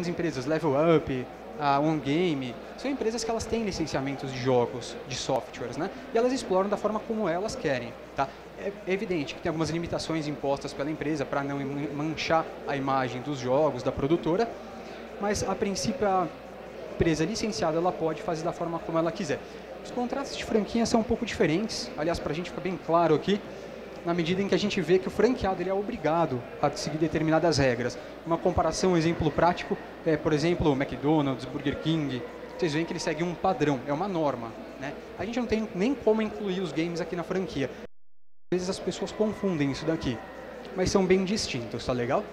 grandes empresas, Level Up, a One Game, são empresas que elas têm licenciamentos de jogos, de softwares, né? E elas exploram da forma como elas querem, tá? É evidente que tem algumas limitações impostas pela empresa para não manchar a imagem dos jogos, da produtora, mas a princípio a empresa licenciada ela pode fazer da forma como ela quiser. Os contratos de franquia são um pouco diferentes, aliás, para a gente ficar bem claro aqui, na medida em que a gente vê que o franqueado ele é obrigado a seguir determinadas regras. Uma comparação, um exemplo prático, é, por exemplo, McDonald's, Burger King, vocês veem que ele segue um padrão, é uma norma. Né? A gente não tem nem como incluir os games aqui na franquia. Às vezes as pessoas confundem isso daqui, mas são bem distintos, tá legal?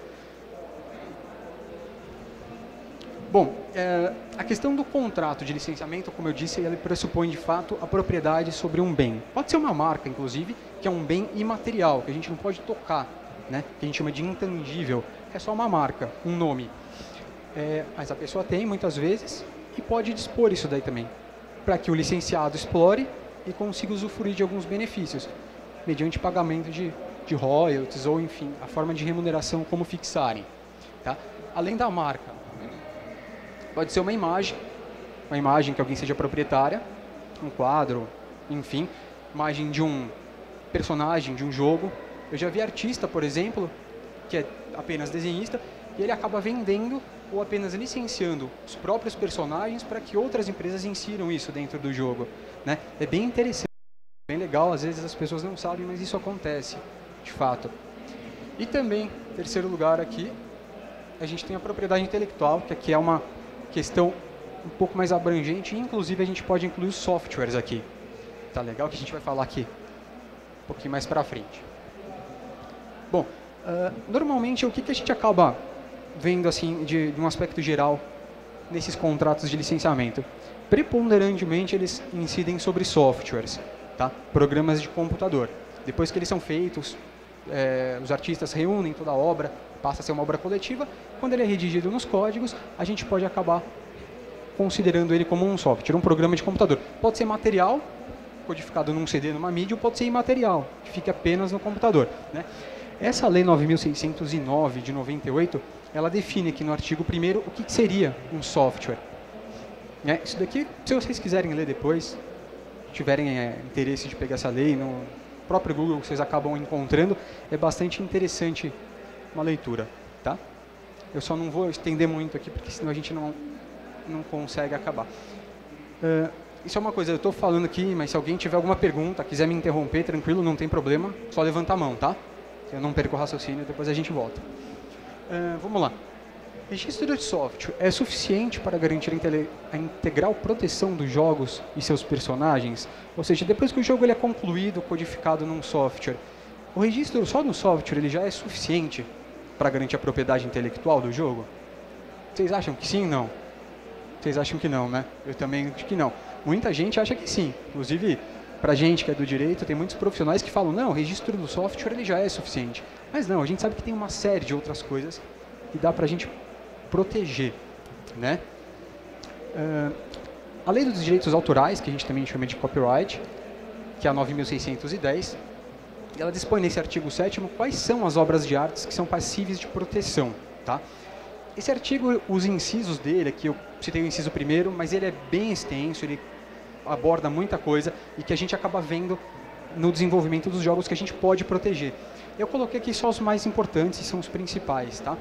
Bom, é, a questão do contrato de licenciamento, como eu disse, ele pressupõe de fato a propriedade sobre um bem. Pode ser uma marca, inclusive, que é um bem imaterial, que a gente não pode tocar, né? que a gente chama de intangível. É só uma marca, um nome. É, mas a pessoa tem, muitas vezes, e pode dispor isso daí também, para que o licenciado explore e consiga usufruir de alguns benefícios, mediante pagamento de, de royalties ou, enfim, a forma de remuneração como fixarem. Tá? Além da marca, Pode ser uma imagem, uma imagem que alguém seja proprietária, um quadro, enfim, imagem de um personagem de um jogo. Eu já vi artista, por exemplo, que é apenas desenhista, e ele acaba vendendo ou apenas licenciando os próprios personagens para que outras empresas insiram isso dentro do jogo. Né? É bem interessante, bem legal, às vezes as pessoas não sabem, mas isso acontece, de fato. E também, terceiro lugar aqui, a gente tem a propriedade intelectual, que aqui é uma questão um pouco mais abrangente, inclusive a gente pode incluir os softwares aqui. Tá legal que a gente vai falar aqui um pouquinho mais para frente. Bom, uh, normalmente o que, que a gente acaba vendo assim de, de um aspecto geral nesses contratos de licenciamento? Preponderantemente eles incidem sobre softwares, tá? programas de computador. Depois que eles são feitos, é, os artistas reúnem toda a obra, passa a ser uma obra coletiva. Quando ele é redigido nos códigos, a gente pode acabar considerando ele como um software, um programa de computador. Pode ser material, codificado num CD, numa mídia, ou pode ser imaterial, que fica apenas no computador. Né? Essa lei 9609 de 98, ela define aqui no artigo 1 o que seria um software. Né? Isso daqui, se vocês quiserem ler depois, tiverem é, interesse de pegar essa lei no próprio Google, vocês acabam encontrando, é bastante interessante uma leitura, tá? Eu só não vou estender muito aqui, porque senão a gente não, não consegue acabar. Uh, isso é uma coisa, eu estou falando aqui, mas se alguém tiver alguma pergunta, quiser me interromper, tranquilo, não tem problema, só levanta a mão, tá? Eu não perco o raciocínio, depois a gente volta. Uh, vamos lá. Registro de software é suficiente para garantir a integral proteção dos jogos e seus personagens? Ou seja, depois que o jogo ele é concluído, codificado num software, o registro só no software ele já é suficiente para garantir a propriedade intelectual do jogo? Vocês acham que sim ou não? Vocês acham que não, né? Eu também acho que não. Muita gente acha que sim. Inclusive, para gente que é do direito, tem muitos profissionais que falam, não, o registro do software ele já é suficiente. Mas não, a gente sabe que tem uma série de outras coisas que dá para a gente proteger, né? Uh, a lei dos direitos autorais, que a gente também chama de copyright, que é a 9.610, ela dispõe nesse artigo 7 quais são as obras de artes que são passíveis de proteção. Tá? Esse artigo, os incisos dele, aqui eu citei o inciso primeiro, mas ele é bem extenso, ele aborda muita coisa e que a gente acaba vendo no desenvolvimento dos jogos que a gente pode proteger. Eu coloquei aqui só os mais importantes são os principais. Tá?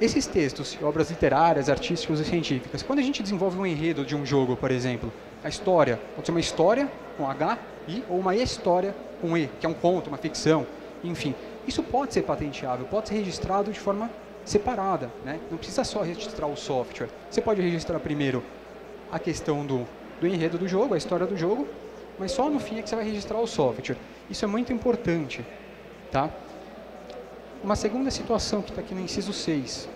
Esses textos, obras literárias, artísticas e científicas, quando a gente desenvolve um enredo de um jogo, por exemplo, a história, pode ser uma história com H, I, ou uma história com E, que é um conto, uma ficção, enfim. Isso pode ser patenteável, pode ser registrado de forma separada, né? não precisa só registrar o software. Você pode registrar primeiro a questão do, do enredo do jogo, a história do jogo, mas só no fim é que você vai registrar o software. Isso é muito importante. Tá? Uma segunda situação que está aqui no inciso 6.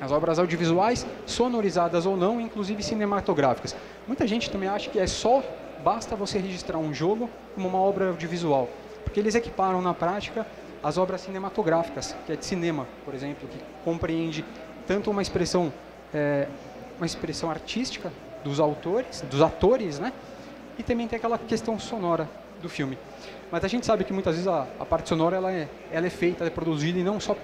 As obras audiovisuais, sonorizadas ou não, inclusive cinematográficas. Muita gente também acha que é só basta você registrar um jogo como uma obra audiovisual, porque eles equiparam na prática as obras cinematográficas, que é de cinema, por exemplo, que compreende tanto uma expressão, é, uma expressão artística dos autores, dos atores, né? E também tem aquela questão sonora do filme. Mas a gente sabe que muitas vezes a, a parte sonora ela é, ela é feita, ela é produzida e não só,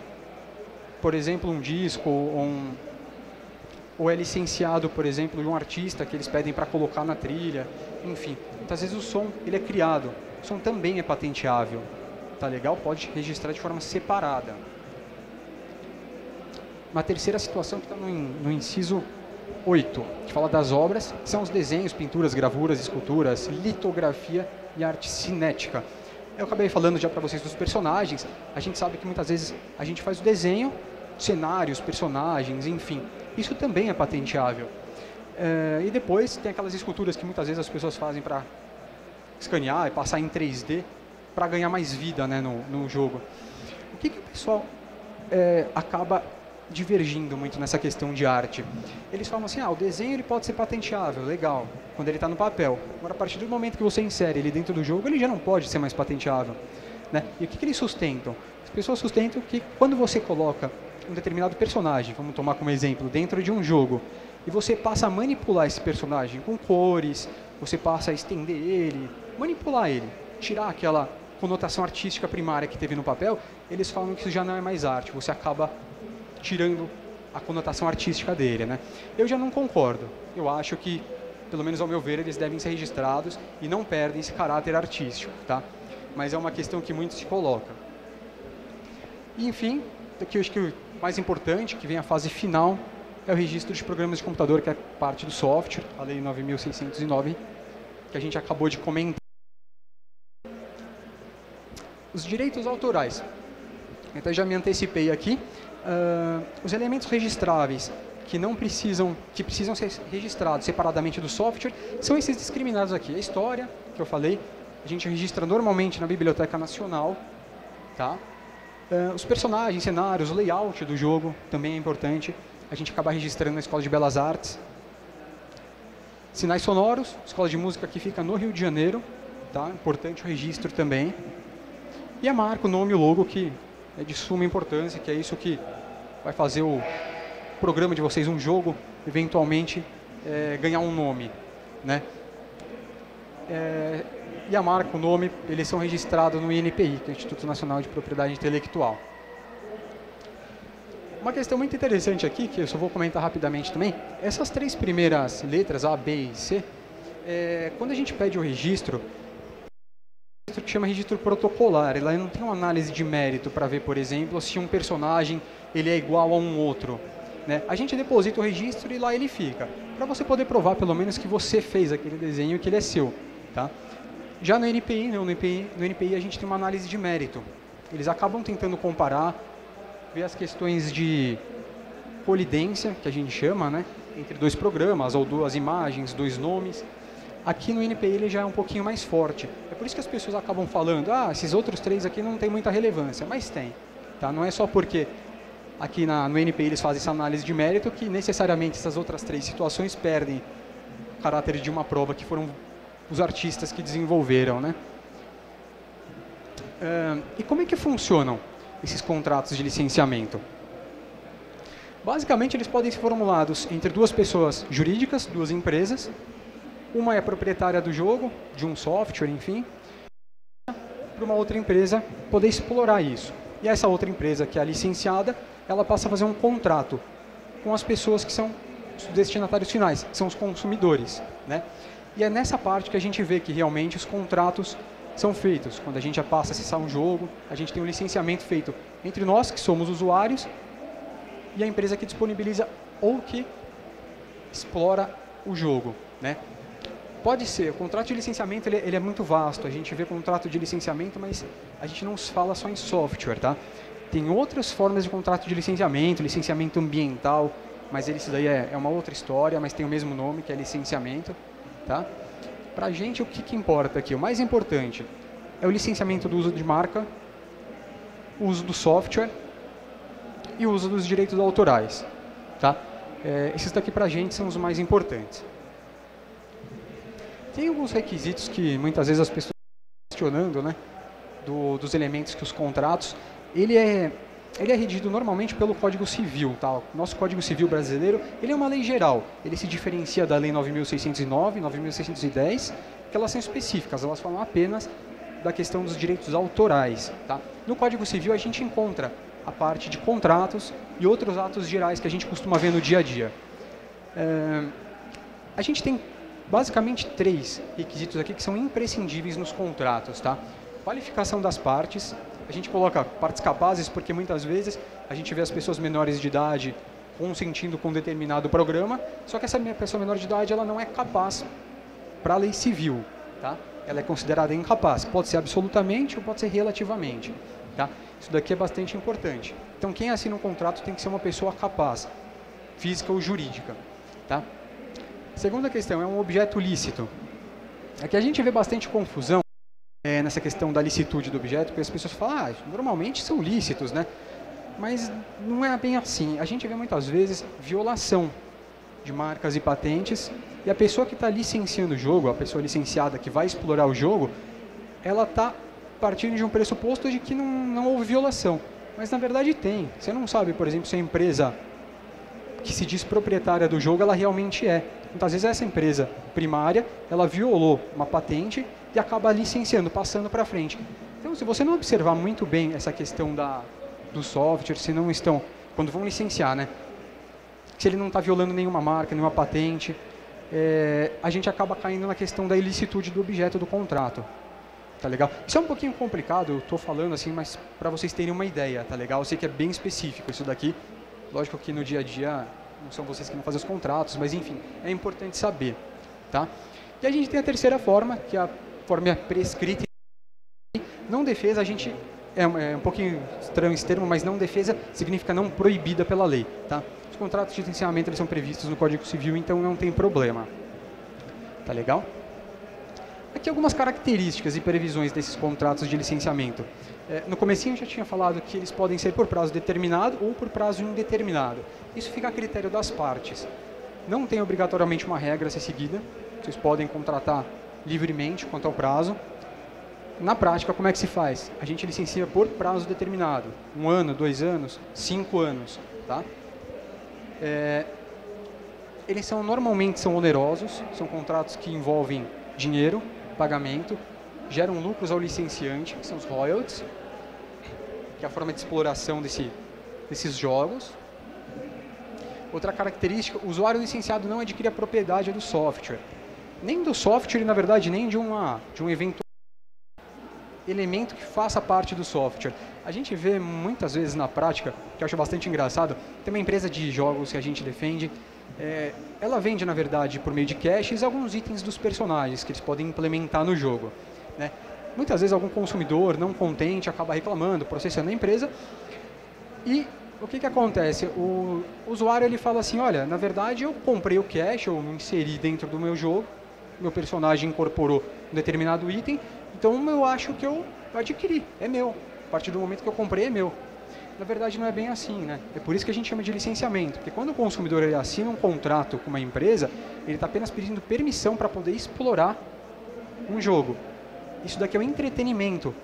por exemplo, um disco ou um, ou é licenciado, por exemplo, de um artista que eles pedem para colocar na trilha, enfim. Muitas vezes o som ele é criado, o som também é patenteável. Tá legal? Pode registrar de forma separada. Uma terceira situação que está no, no inciso 8, que fala das obras, que são os desenhos, pinturas, gravuras, esculturas, litografia e arte cinética. Eu acabei falando já para vocês dos personagens. A gente sabe que muitas vezes a gente faz o desenho, cenários, personagens, enfim. Isso também é patenteável. É, e depois tem aquelas esculturas que muitas vezes as pessoas fazem para escanear e passar em 3D para ganhar mais vida né, no, no jogo. O que, que o pessoal é, acaba divergindo muito nessa questão de arte. Eles falam assim, ah, o desenho ele pode ser patenteável, legal, quando ele está no papel. Agora, a partir do momento que você insere ele dentro do jogo, ele já não pode ser mais patenteável. Né? E o que, que eles sustentam? As pessoas sustentam que quando você coloca um determinado personagem, vamos tomar como exemplo, dentro de um jogo, e você passa a manipular esse personagem com cores, você passa a estender ele, manipular ele, tirar aquela conotação artística primária que teve no papel, eles falam que isso já não é mais arte, você acaba tirando a conotação artística dele, né? Eu já não concordo. Eu acho que, pelo menos ao meu ver, eles devem ser registrados e não perdem esse caráter artístico, tá? Mas é uma questão que muito se coloca. E, enfim, aqui eu acho que o mais importante, que vem a fase final, é o registro de programas de computador, que é parte do software, a Lei 9.609, que a gente acabou de comentar. Os direitos autorais. Então, já me antecipei aqui. Uh, os elementos registráveis que não precisam, que precisam ser registrados separadamente do software, são esses discriminados aqui. A história, que eu falei, a gente registra normalmente na Biblioteca Nacional, tá? Uh, os personagens, cenários, o layout do jogo também é importante. A gente acaba registrando na Escola de Belas Artes. Sinais sonoros, Escola de Música que fica no Rio de Janeiro, tá? Importante o registro também. E a marca, o nome o logo que é de suma importância, que é isso que vai fazer o programa de vocês, um jogo, eventualmente é, ganhar um nome. Né? É, e a marca, o nome, eles são registrados no INPI, que é o Instituto Nacional de Propriedade Intelectual. Uma questão muito interessante aqui, que eu só vou comentar rapidamente também, essas três primeiras letras, A, B e C, é, quando a gente pede o registro, que chama registro protocolar. Ela não tem uma análise de mérito para ver, por exemplo, se um personagem ele é igual a um outro. Né? A gente deposita o registro e lá ele fica, para você poder provar pelo menos que você fez aquele desenho e que ele é seu. Tá? Já no NPI, no NPI, no NPI a gente tem uma análise de mérito. Eles acabam tentando comparar, ver as questões de colidência, que a gente chama, né? entre dois programas, ou duas imagens, dois nomes. Aqui no NPI ele já é um pouquinho mais forte. É por isso que as pessoas acabam falando, ah, esses outros três aqui não tem muita relevância, mas tem. Tá? Não é só porque aqui na, no NPI eles fazem essa análise de mérito que necessariamente essas outras três situações perdem o caráter de uma prova que foram os artistas que desenvolveram. Né? Uh, e como é que funcionam esses contratos de licenciamento? Basicamente, eles podem ser formulados entre duas pessoas jurídicas, duas empresas, uma é proprietária do jogo, de um software, enfim, para uma outra empresa poder explorar isso. E essa outra empresa, que é licenciada, ela passa a fazer um contrato com as pessoas que são os destinatários finais, que são os consumidores. Né? E é nessa parte que a gente vê que realmente os contratos são feitos. Quando a gente já passa a acessar um jogo, a gente tem um licenciamento feito entre nós, que somos usuários, e a empresa que disponibiliza ou que explora o jogo. Né? Pode ser, o contrato de licenciamento ele, ele, é muito vasto, a gente vê contrato de licenciamento, mas a gente não fala só em software, tá? Tem outras formas de contrato de licenciamento, licenciamento ambiental, mas isso daí é, é uma outra história, mas tem o mesmo nome, que é licenciamento, tá? Pra gente, o que, que importa aqui? O mais importante é o licenciamento do uso de marca, o uso do software e o uso dos direitos autorais, tá? É, esses daqui pra gente são os mais importantes. Tem alguns requisitos que muitas vezes as pessoas estão questionando, né? Do, dos elementos que os contratos, ele é, ele é redigido normalmente pelo Código Civil. Tá? Nosso Código Civil brasileiro, ele é uma lei geral. Ele se diferencia da Lei 9.609, 9.610, que elas são específicas, elas falam apenas da questão dos direitos autorais. Tá? No Código Civil a gente encontra a parte de contratos e outros atos gerais que a gente costuma ver no dia a dia. É, a gente tem basicamente três requisitos aqui que são imprescindíveis nos contratos, tá? Qualificação das partes, a gente coloca partes capazes porque muitas vezes a gente vê as pessoas menores de idade consentindo com um determinado programa, só que essa pessoa menor de idade ela não é capaz para a lei civil, tá? Ela é considerada incapaz, pode ser absolutamente ou pode ser relativamente, tá? Isso daqui é bastante importante. Então quem assina um contrato tem que ser uma pessoa capaz, física ou jurídica, tá? Segunda questão é um objeto lícito. Aqui a gente vê bastante confusão é, nessa questão da licitude do objeto, porque as pessoas falam, ah, normalmente são lícitos, né? Mas não é bem assim. A gente vê muitas vezes violação de marcas e patentes e a pessoa que está licenciando o jogo, a pessoa licenciada que vai explorar o jogo, ela está partindo de um pressuposto de que não, não houve violação. Mas na verdade tem. Você não sabe, por exemplo, se a empresa que se diz proprietária do jogo, ela realmente é. Muitas vezes essa empresa primária, ela violou uma patente e acaba licenciando, passando para frente. Então, se você não observar muito bem essa questão da, do software, se não estão, quando vão licenciar, né? Se ele não está violando nenhuma marca, nenhuma patente, é, a gente acaba caindo na questão da ilicitude do objeto do contrato. Tá legal? Isso é um pouquinho complicado, eu estou falando assim, mas para vocês terem uma ideia, tá legal? Eu sei que é bem específico isso daqui. Lógico que no dia a dia não são vocês que vão fazer os contratos, mas enfim, é importante saber, tá? E a gente tem a terceira forma, que é a forma prescrita. Não defesa, a gente é, é um pouquinho estranho esse termo, mas não defesa significa não proibida pela lei. Tá? Os contratos de licenciamento eles são previstos no Código Civil, então não tem problema. Tá legal? Aqui algumas características e previsões desses contratos de licenciamento. É, no comecinho eu já tinha falado que eles podem ser por prazo determinado ou por prazo indeterminado. Isso fica a critério das partes. Não tem obrigatoriamente uma regra a ser seguida. Vocês podem contratar livremente quanto ao prazo na prática, como é que se faz? A gente licencia por prazo determinado. Um ano, dois anos, cinco anos. Tá? É, eles são normalmente são onerosos, são contratos que envolvem dinheiro, pagamento, geram lucros ao licenciante, que são os royalties, que é a forma de exploração desse, desses jogos. Outra característica, o usuário licenciado não adquire a propriedade do software. Nem do software, na verdade, nem de, uma, de um evento elemento que faça parte do software. A gente vê muitas vezes na prática, que eu acho bastante engraçado, tem uma empresa de jogos que a gente defende, é, ela vende, na verdade, por meio de caches, alguns itens dos personagens que eles podem implementar no jogo. Né? Muitas vezes algum consumidor não contente acaba reclamando, processando a empresa, e o que, que acontece? O usuário ele fala assim, olha, na verdade eu comprei o cache, eu inseri dentro do meu jogo, meu personagem incorporou um determinado item, então eu acho que eu adquiri, é meu. A partir do momento que eu comprei, é meu. Na verdade, não é bem assim, né? É por isso que a gente chama de licenciamento. Porque quando o consumidor ele assina um contrato com uma empresa, ele está apenas pedindo permissão para poder explorar um jogo. Isso daqui é o entretenimento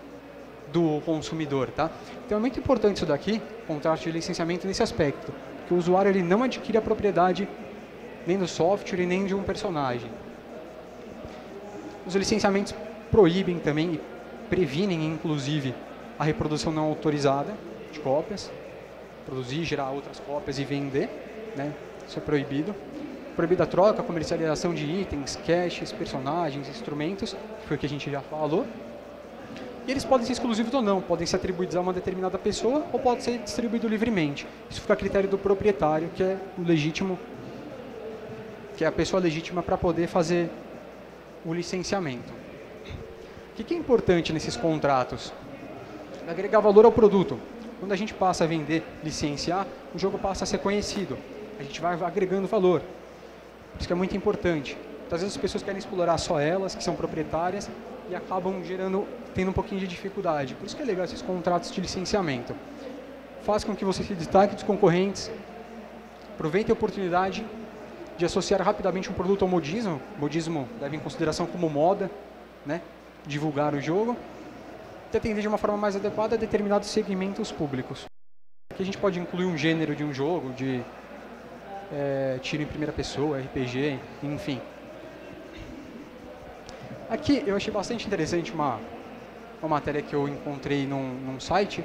do consumidor, tá? Então é muito importante isso daqui, contrato de licenciamento nesse aspecto, que o usuário ele não adquire a propriedade nem do software nem de um personagem. Os licenciamentos proíbem também previnem, inclusive, a reprodução não autorizada de cópias, produzir, gerar outras cópias e vender, né? isso é proibido. Proibida a troca, comercialização de itens, caches, personagens, instrumentos, que foi o que a gente já falou. E eles podem ser exclusivos ou não, podem ser atribuídos a uma determinada pessoa ou pode ser distribuído livremente. Isso fica a critério do proprietário, que é o legítimo, que é a pessoa legítima para poder fazer o licenciamento. O que é importante nesses contratos? Agregar valor ao produto. Quando a gente passa a vender, licenciar, o jogo passa a ser conhecido. A gente vai agregando valor. Isso que é muito importante. Às vezes as pessoas querem explorar só elas, que são proprietárias, e acabam gerando, tendo um pouquinho de dificuldade. Por isso que é legal esses contratos de licenciamento. Faz com que você se destaque dos concorrentes, aproveite a oportunidade de associar rapidamente um produto ao modismo. Modismo leva em consideração como moda, né? divulgar o jogo e atender de uma forma mais adequada a determinados segmentos públicos. Aqui a gente pode incluir um gênero de um jogo, de é, tiro em primeira pessoa, RPG, enfim. Aqui eu achei bastante interessante uma, uma matéria que eu encontrei num, num site.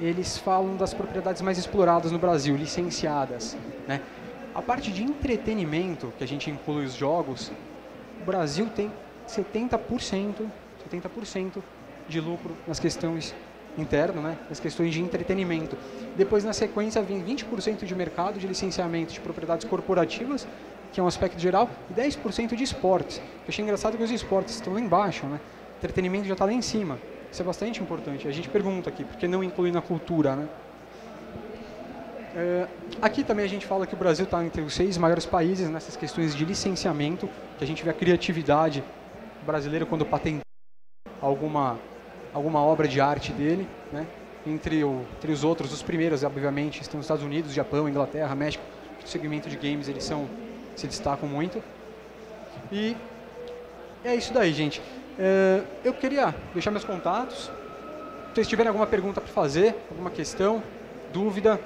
Eles falam das propriedades mais exploradas no Brasil, licenciadas. Né? A parte de entretenimento, que a gente inclui os jogos, o Brasil tem 70%, 70% de lucro nas questões interno, né, nas questões de entretenimento. Depois, na sequência, vem 20% de mercado de licenciamento de propriedades corporativas, que é um aspecto geral, e 10% de esportes. Eu achei engraçado que os esportes estão lá embaixo, né? entretenimento já está lá em cima. Isso é bastante importante. A gente pergunta aqui, por que não incluir na cultura? Né? É, aqui também a gente fala que o Brasil está entre os seis maiores países nessas questões de licenciamento, que a gente vê a criatividade brasileira quando patenta alguma alguma obra de arte dele, né? Entre, o, entre os outros, os primeiros, obviamente, estão os Estados Unidos, Japão, Inglaterra, México. No segmento de games eles são, se destacam muito. E é isso daí, gente. É, eu queria deixar meus contatos. Se vocês tiverem alguma pergunta para fazer, alguma questão, dúvida.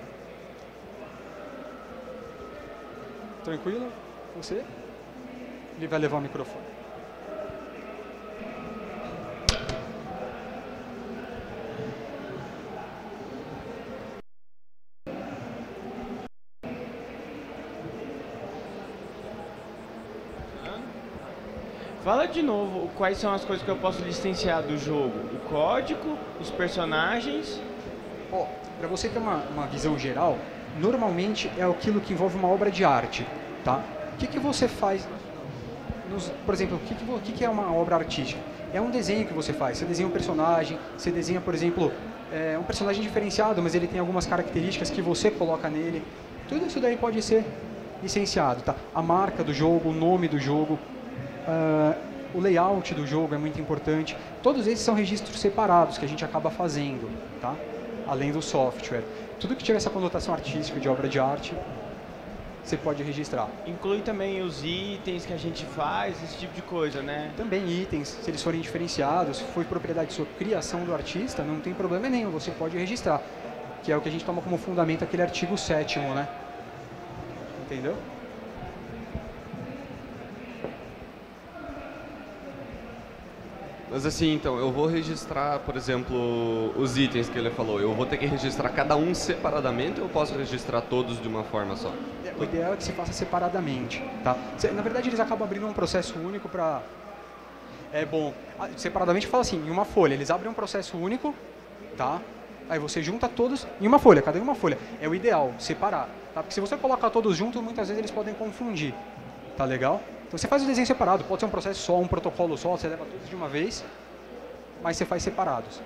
Tranquilo? Você? Ele vai levar o microfone. Fala de novo quais são as coisas que eu posso licenciar do jogo. O código, os personagens. Oh, Para você ter uma, uma visão geral, normalmente é aquilo que envolve uma obra de arte. Tá? O que, que você faz? Nos, por exemplo, o que, que, que, é uma obra artística? É um desenho que você faz. Você desenha um personagem, você desenha, por exemplo, é, um personagem diferenciado, mas ele tem algumas características que você coloca nele. Tudo isso daí pode ser licenciado. Tá? A marca do jogo, o nome do jogo, Uh, o layout do jogo é muito importante. Todos esses são registros separados que a gente acaba fazendo, tá? além do software. Tudo que tiver essa conotação artística de obra de arte, você pode registrar. Inclui também os itens que a gente faz, esse tipo de coisa, né? Também itens, se eles forem diferenciados, se for propriedade de sua criação do artista, não tem problema nenhum, você pode registrar. Que é o que a gente toma como fundamento aquele artigo 7 né? Entendeu? Mas assim, então, eu vou registrar, por exemplo, os itens que ele falou. Eu vou ter que registrar cada um separadamente ou posso registrar todos de uma forma só? O ideal é que se faça separadamente, tá? Na verdade, eles acabam abrindo um processo único para... É bom, separadamente fala assim, em uma folha. Eles abrem um processo único, tá? Aí você junta todos em uma folha, cada um em uma folha. É o ideal, separar. Tá? Porque se você colocar todos juntos, muitas vezes eles podem confundir. Tá legal? Então você faz o desenho separado, pode ser um processo só, um protocolo só, você leva todos de uma vez, mas você faz separados.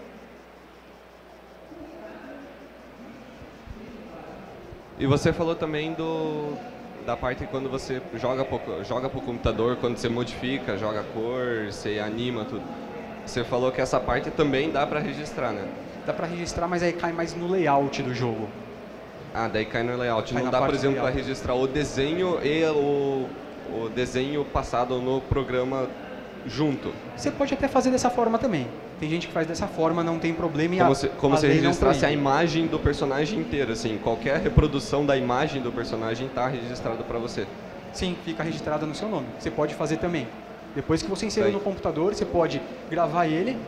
E você falou também do da parte quando você joga pro, joga pro computador, quando você modifica, joga cor, você anima tudo. Você falou que essa parte também dá para registrar, né? Dá para registrar, mas aí cai mais no layout do jogo. Ah, daí cai no layout. Cai Não dá, por exemplo, para registrar o desenho e o o desenho passado no programa junto. Você pode até fazer dessa forma também. Tem gente que faz dessa forma, não tem problema. Como, se, como se registrasse a imagem do personagem inteiro, assim, qualquer reprodução da imagem do personagem está registrado para você. Sim, fica registrado no seu nome. Você pode fazer também. Depois que você inseriu no computador, você pode gravar ele.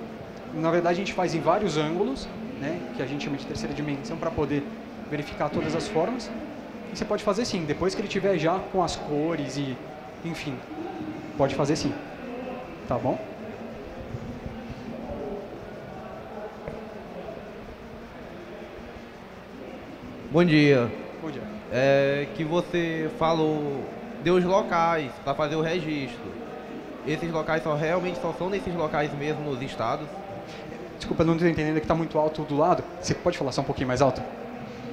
Na verdade, a gente faz em vários ângulos, né, que a gente chama de terceira dimensão, para poder verificar todas as formas. E você pode fazer sim, depois que ele tiver já com as cores e enfim, pode fazer sim. Tá bom? Bom dia. Bom dia. É que você falou deu os locais para fazer o registro. Esses locais só realmente só são nesses locais mesmo nos estados? Desculpa, não estou entendendo que está muito alto do lado. Você pode falar só um pouquinho mais alto?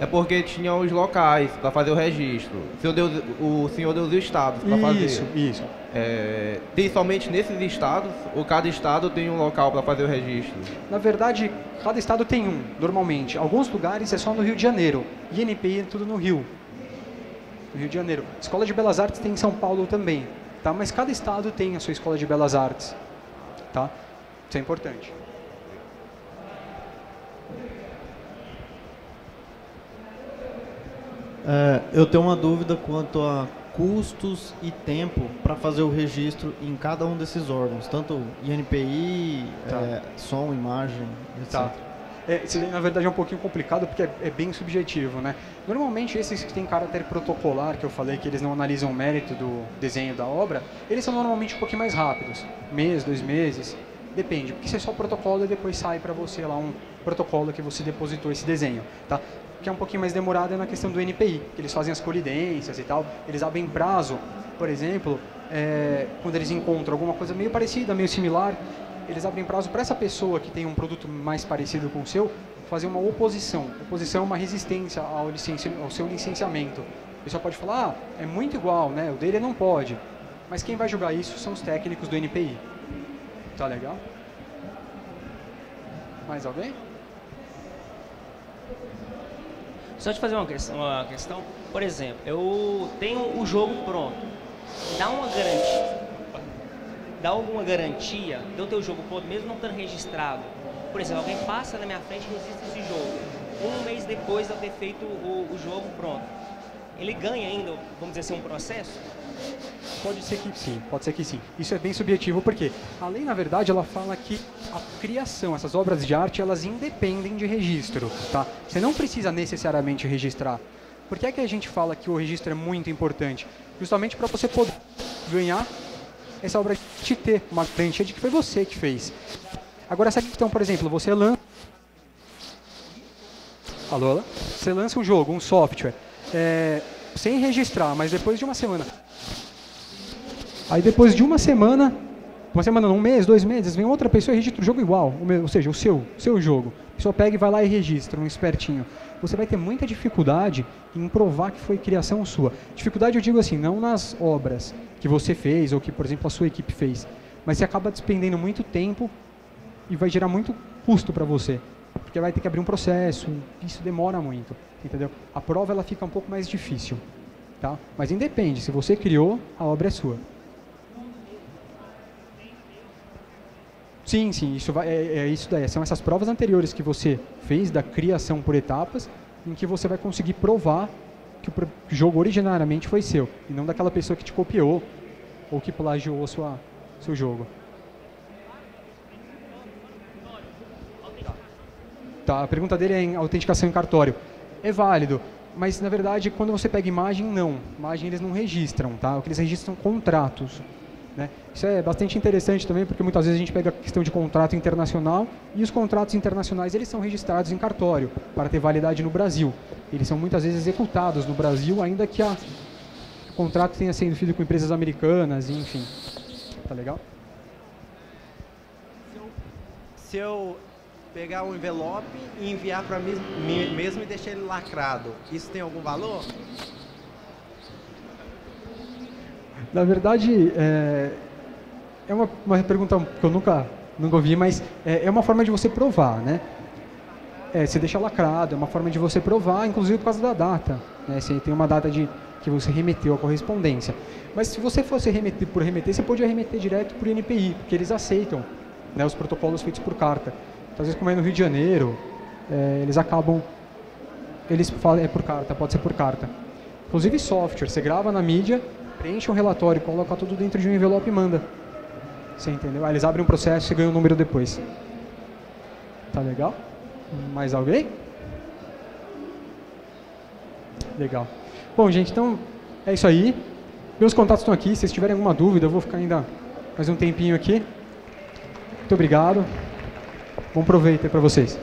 É porque tinha os locais para fazer o registro. O senhor deu, o senhor deu os estados para fazer. Isso, isso. É, tem somente nesses estados ou cada estado tem um local para fazer o registro? Na verdade, cada estado tem um, normalmente. Alguns lugares é só no Rio de Janeiro. INPI é tudo no Rio. No Rio de Janeiro. Escola de Belas Artes tem em São Paulo também. Tá? Mas cada estado tem a sua escola de belas artes. Tá? Isso é importante. É, eu tenho uma dúvida quanto a custos e tempo para fazer o registro em cada um desses órgãos, tanto INPI, tá. é, som, imagem, etc. Tá. É, isso na verdade é um pouquinho complicado porque é, é bem subjetivo, né? Normalmente esses que têm caráter protocolar, que eu falei que eles não analisam o mérito do desenho da obra, eles são normalmente um pouquinho mais rápidos. Mês, dois meses, depende. Porque você só protocola e depois sai para você lá um protocolo que você depositou esse desenho, tá? que é um pouquinho mais demorado é na questão do NPI, que eles fazem as colidências e tal, eles abrem prazo, por exemplo, é, quando eles encontram alguma coisa meio parecida, meio similar, eles abrem prazo para essa pessoa que tem um produto mais parecido com o seu fazer uma oposição. Oposição é uma resistência ao, licenci... ao seu licenciamento. O pessoal pode falar, ah, é muito igual, né? o dele não pode. Mas quem vai julgar isso são os técnicos do NPI. Tá legal? Mais alguém? Só te fazer uma questão, uma questão, por exemplo, eu tenho o jogo pronto. Dá uma garantia, dá alguma garantia de eu ter o jogo pronto, mesmo não estando registrado. Por exemplo, alguém passa na minha frente e registra esse jogo. Um mês depois de eu ter feito o, o jogo pronto. Ele ganha ainda, vamos dizer assim, um processo? Pode ser que sim, pode ser que sim. Isso é bem subjetivo porque a lei, na verdade, ela fala que a criação, essas obras de arte, elas independem de registro, tá? Você não precisa necessariamente registrar. Por que é que a gente fala que o registro é muito importante? Justamente para você poder ganhar essa obra de ter uma garantia de que foi você que fez. Agora essa questão, por exemplo, você lança Alô, alô? Você lança um jogo, um software, é, sem registrar, mas depois de uma semana Aí depois de uma semana, uma semana, um mês, dois meses, vem outra pessoa e registra o jogo igual, ou seja, o seu, seu jogo. A pessoa pega e vai lá e registra, um espertinho. Você vai ter muita dificuldade em provar que foi criação sua. Dificuldade eu digo assim, não nas obras que você fez ou que, por exemplo, a sua equipe fez, mas você acaba despendendo muito tempo e vai gerar muito custo para você, porque vai ter que abrir um processo, isso demora muito, entendeu? A prova ela fica um pouco mais difícil, tá? Mas independe, se você criou, a obra é sua. Sim, sim, isso vai, é, é, isso daí. São essas provas anteriores que você fez da criação por etapas, em que você vai conseguir provar que o jogo originariamente foi seu, e não daquela pessoa que te copiou ou que plagiou sua, seu jogo. Tá, a pergunta dele é em autenticação em cartório. É válido, mas na verdade quando você pega imagem, não. Imagem eles não registram, tá? O que eles registram são contratos. Né? Isso é bastante interessante também, porque muitas vezes a gente pega a questão de contrato internacional e os contratos internacionais eles são registrados em cartório para ter validade no Brasil. Eles são muitas vezes executados no Brasil, ainda que a, o contrato tenha sido feito com empresas americanas, enfim. Tá legal? Se eu pegar um envelope e enviar para mim mesmo e deixar ele lacrado, isso tem algum valor? Na verdade, é, é uma, uma pergunta que eu nunca, nunca ouvi, mas é, é uma forma de você provar, né? É, você deixa lacrado, é uma forma de você provar, inclusive por causa da data. Né? Você tem uma data de que você remeteu a correspondência. Mas se você fosse remeter por remeter, você podia remeter direto por NPI, porque eles aceitam né, os protocolos feitos por carta. Então, às vezes, como é no Rio de Janeiro, é, eles acabam. Eles falam, é por carta, pode ser por carta. Inclusive software, você grava na mídia, preenche um relatório, coloca tudo dentro de um envelope e manda. Você entendeu? Aí eles abrem um processo e ganham o um número depois. Tá legal? Mais alguém? Legal. Bom, gente, então é isso aí. Meus contatos estão aqui. Se vocês tiverem alguma dúvida, eu vou ficar ainda mais um tempinho aqui. Muito obrigado. Bom proveito aí para vocês.